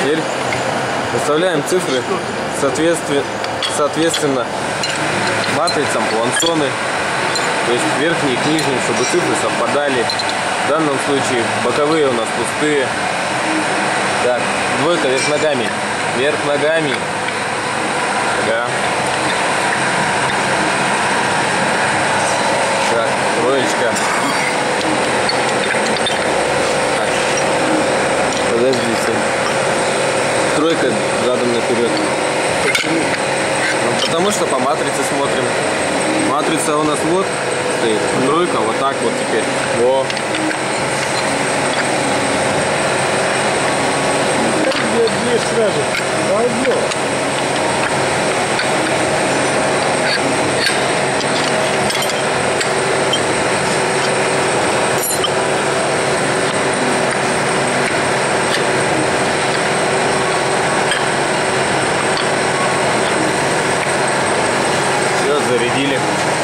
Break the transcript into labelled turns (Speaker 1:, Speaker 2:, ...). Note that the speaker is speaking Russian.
Speaker 1: Теперь выставляем цифры соответственно матрицам плансоны, то есть верхние и к нижним, чтобы цифры совпадали. В данном случае боковые у нас пустые. Так, двойка вверх ногами. Вверх ногами. Да. тройка задом наперед.
Speaker 2: Почему?
Speaker 1: Ну, потому что по матрице смотрим. Матрица у нас вот стоит, тройка вот так вот теперь. Во. Две сразу. зарядили.